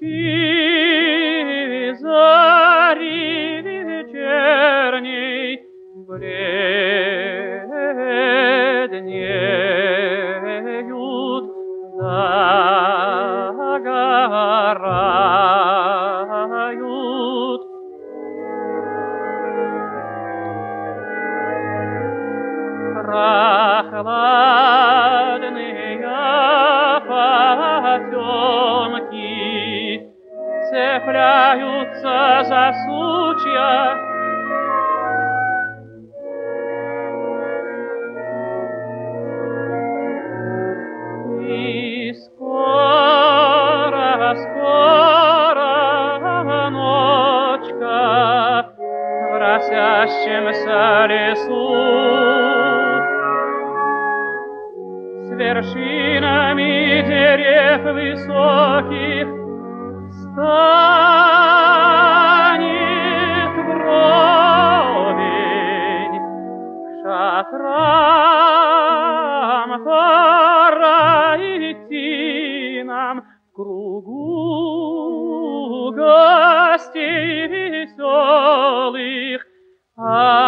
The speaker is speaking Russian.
лучи зари вечерней бледнеют загорают. Прохлад цепляются за сучья. И скоро, скоро ночка в росящемся лесу с вершинами дерев высоких станет шатрам пора идти нам в кругу гостей веселых. Окончить